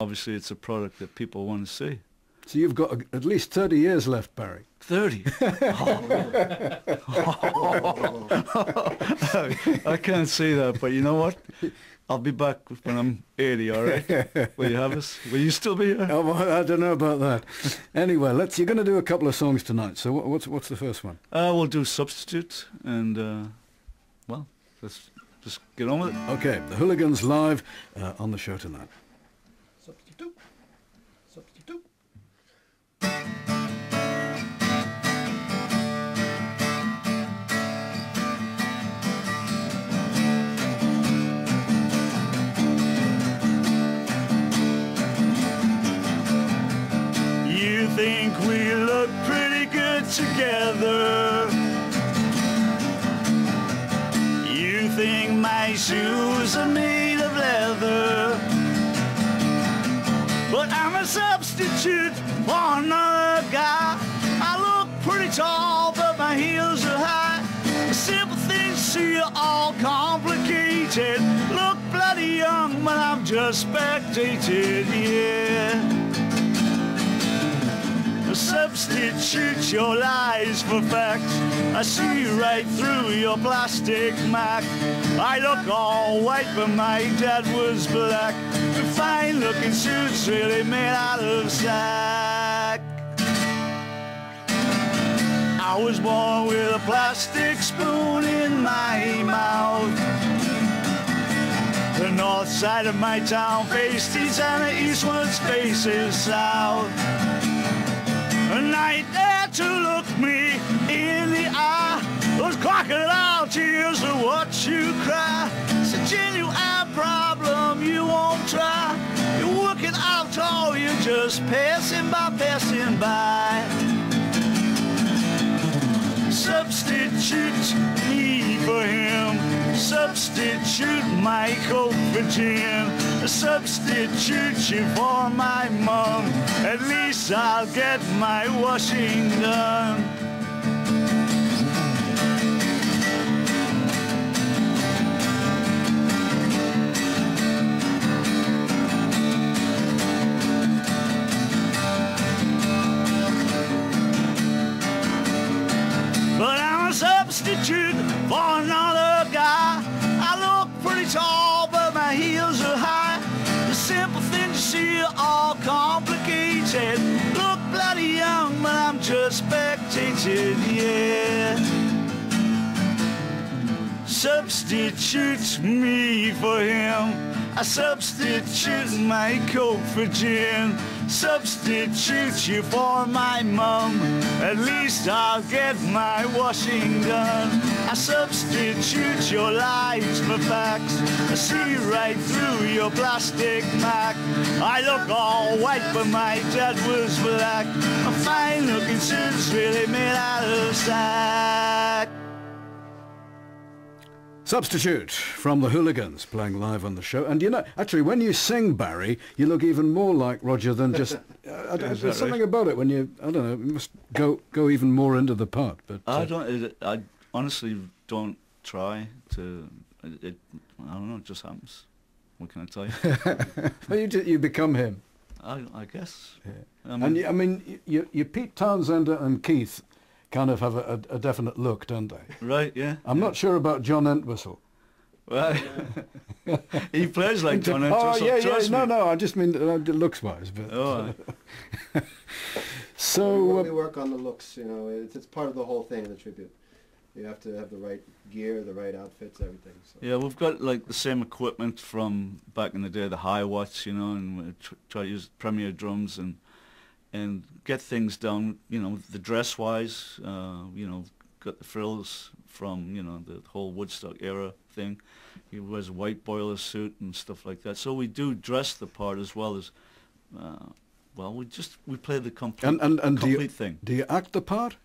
obviously it's a product that people want to see. So you've got a, at least 30 years left, Barry. 30? I can't say that, but you know what? I'll be back when I'm 80, all right? Will you have us? Will you still be here? Oh, I don't know about that. anyway, let's. You're going to do a couple of songs tonight. So what's what's the first one? Uh, we'll do Substitute, and, uh, well, let's just get on with it. Okay, the Wholigans live uh, on the show tonight. Substitute. Substitute. You think we look pretty good together. You think my shoes are made of leather. But I'm a substitute for another guy. I look pretty tall, but my heels are high. The simple things see are all complicated. Look bloody young, but I'm just spectated, yeah. Substitute your lies for facts. I see right through your plastic mac. I look all white, but my dad was black. Fine looking suits really made out of sack. I was born with a plastic spoon in my mouth. The north side of my town faced east and the eastwards faces south. A night there to look me in the eye. Those crocodile just passing by, passing by. Substitute me for him. Substitute my coat for Jim. Substitute you for my mom. At least I'll get my washing done. Just spectated, yeah. Substitute me for him. I substitute my coat for gin. Substitute you for my mum. At least I'll get my washing done. I substitute your lies for facts. I see right through your plastic mac. I look all white, but my dad was black. A fine looking suit's really made out of sack. Substitute from the Wholigans playing live on the show. And you know, actually, when you sing Barry, you look even more like Roger than just. Uh, I there's that something about it when you. I don't know. You must go go even more into the part. But uh, I don't. I honestly don't try to. It, it. I don't know. It just happens. What can I tell you? well, you you become him. I, I guess. I and you, I mean, you, you Pete Townshend and Keith kind of have a, a, a definite look, don't they? right? Yeah. I'm not sure about John Entwistle. Well, he plays like John oh Entwistle. yeah, yeah. trust No, me. no. I just mean uh, looks wise. But Oh, so we, uh, we work on the looks, you know, it's, it's part of the whole thing the tribute. You have to have the right gear, the right outfits, everything. So. yeah, we've got like the same equipment from back in the day, the Hiwatts, you know, and we tr- try to use Premier drums and and get things done. you know, the dress wise, uh, you know, got the frills from, you know, the whole Woodstock era thing. He wears a white boiler suit and stuff like that. So we do dress the part as well as, uh, well, we just, we play the complete, and and, and do you thing. do you act the part?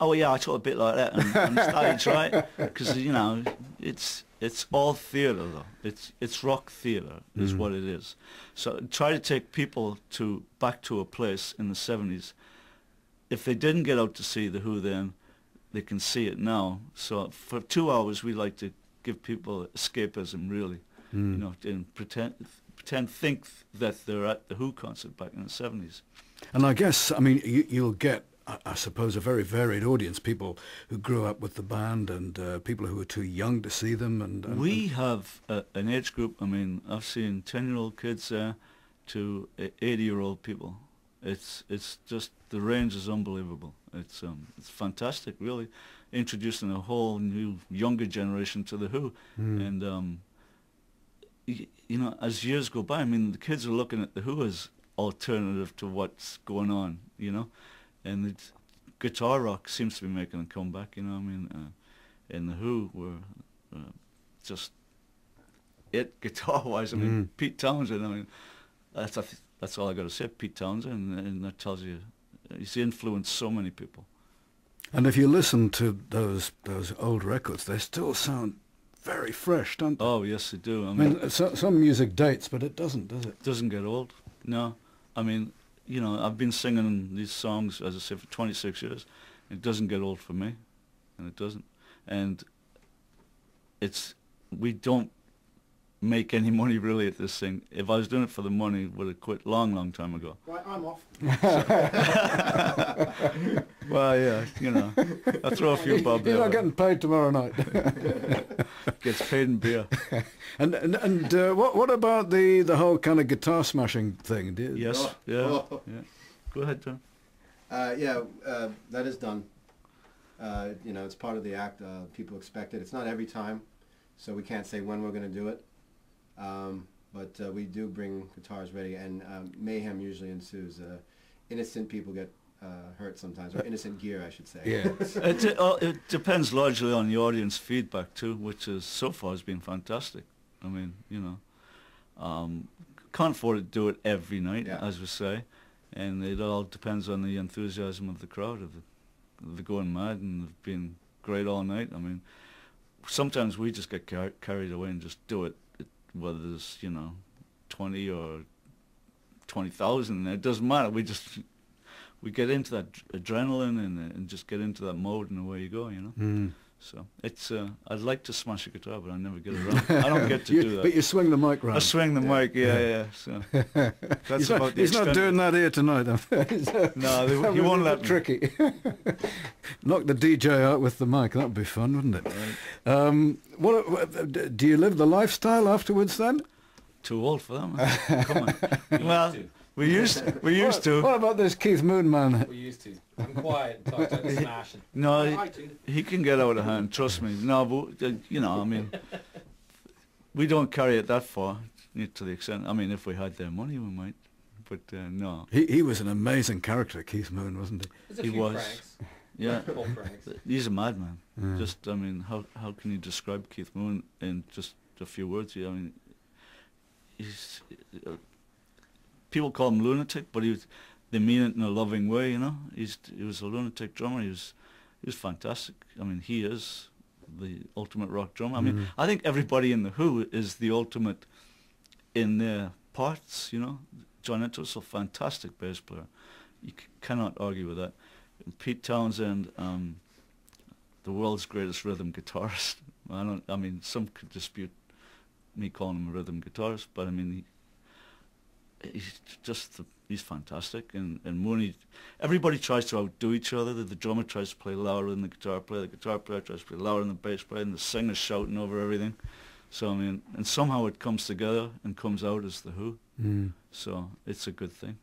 Oh yeah, I taught a bit like that on, on stage, right? Because you know, it's it's all theatre though. It's it's rock theatre is Mhm. what it is. So try to take people to back to a place in the seventies. If they didn't get out to see the Who then, they can see it now. So for two hours, we like to give people escapism, really. Mm. You know, and pretend pretend think that they're at the Who concert back in the seventies. And I guess, I mean, you, you'll get, I, I suppose, a very varied audience. People who grew up with the band and uh, people who are too young to see them. And, and We have a, an age group. I mean, I've seen ten-year-old kids there to eighty-year-old people. It's it's just the range is unbelievable. It's um it's fantastic, really, introducing a whole new younger generation to the Who, Mm. and um, y- you know, as years go by, I mean, the kids are looking at the Who as alternative to what's going on, you know, and guitar rock seems to be making a comeback. You know, I mean, uh, and the Who were uh, just it guitar-wise. I mean, Mm. Pete Townshend. I mean, that's I that's all I got to say. Pete Townshend, and, and that tells you he's influenced so many people. And if you listen to those those old records, they still sound very fresh, don't they? Oh yes, they do. I I mean, mean, so, some music dates, but it doesn't, does it? doesn't get old. No, I mean, you know, I've been singing these songs, as I say, for 26 years. It doesn't get old for me, and it doesn't. And it's we don't make any money really at this thing. If I was doing it for the money, would have quit long, long time ago. Right, I'm off. Well, yeah, you know, I throw a few bob You're not getting paid tomorrow night. Gets paid in beer. and and, and uh, what what about the, the whole kind of guitar smashing thing? Do you- Yes, Oh, yeah, oh. yeah. Go ahead, John. Uh, yeah, uh, that is done. Uh, you know, it's part of the act. Uh, people expect it. It's not every time, so we can't say when we're going to do it. Um, but uh, we do bring guitars ready, and um, mayhem usually ensues. Uh, innocent people get uh, hurt sometimes, or innocent gear, I should say. Yeah. It, de- uh, it depends largely on the audience feedback too, which is so far has been fantastic. I mean, you know, um, can't afford to do it every night, Yeah. as we say, and it all depends on the enthusiasm of the crowd. If they're going mad and they've been great all night, I mean, sometimes we just get car- carried away and just do it, it whether there's you know, twenty or twenty thousand. It doesn't matter. We just we get into that adrenaline and, and just get into that mode and away you go, you know. Mm. So it's uh, I'd like to smash a guitar, but I never get around. I don't get to You- do that. But you swing the mic round. I swing the Yeah. mic, yeah, yeah. So that's he's about not, the he's not doing that here tonight. He's, uh, No, they- that he would won't let me. tricky. Knock the DJ out with the mic. That'd be fun, wouldn't it? Right. Um, what, what, do you live the lifestyle afterwards then? Too old for that. Man. Come on. well, we used we used what, to. What about this Keith Moon man? We used to. I'm quiet and talk about smashing. No, he, he can get out of hand. Trust me. No, but uh, you know, I mean, we don't carry it that far to the extent. I mean, if we had their money, we might. But uh, no. He, he was an amazing character, Keith Moon, wasn't he? A He few was. pranks. Yeah. Pranks. He's a madman. Yeah. Just, I mean, how how can you describe Keith Moon in just a few words? I mean, he's uh, people call him lunatic, but he was, they mean it in a loving way. You know, he's he was a lunatic drummer. He was he was fantastic. I mean, he is the ultimate rock drummer. I mean, Mhm. I think everybody in the Who is the ultimate in their parts. You know, John Entwistle, fantastic bass player. You c- cannot argue with that. Pete Townshend, um, the world's greatest rhythm guitarist. I don't. I mean, some could dispute me calling him a rhythm guitarist, but I mean, he, he's just the, he's fantastic. And and Mooney, everybody tries to outdo each other. The, the drummer tries to play louder than the guitar player. The guitar player tries to play louder than the bass player, and the singer's shouting over everything. So I mean, and somehow it comes together and comes out as the Who. Mm. So it's a good thing.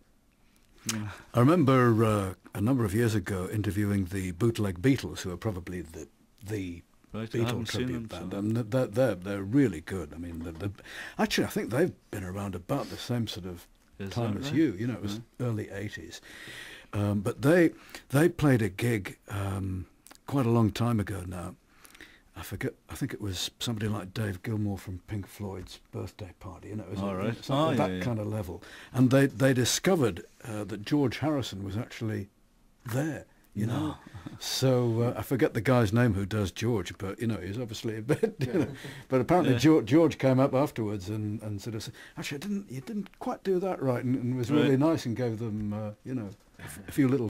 Yeah. I remember uh, a number of years ago interviewing the Bootleg Beatles, who are probably the the Right, Beatle tribute them. band, so- and they're, they're they're really good. I mean, they're, they're, actually, I think they've been around about the same sort of Is time as right? you. You know, it was Yeah. early '80s, um, but they they played a gig um, quite a long time ago now. I forget. I think it was somebody like Dave Gilmour from Pink Floyd's birthday party. You know, it was All a- right. something Oh, at yeah, that yeah. kind of level. And they they discovered uh, that George Harrison was actually there. You know, No. so uh, I forget the guy's name who does George, but you know he's obviously a bit. You know, but apparently Yeah. George, George came up afterwards and, and sort of said, actually, I didn't you didn't quite do that right, and, and was really Right. nice and gave them uh, you know a few little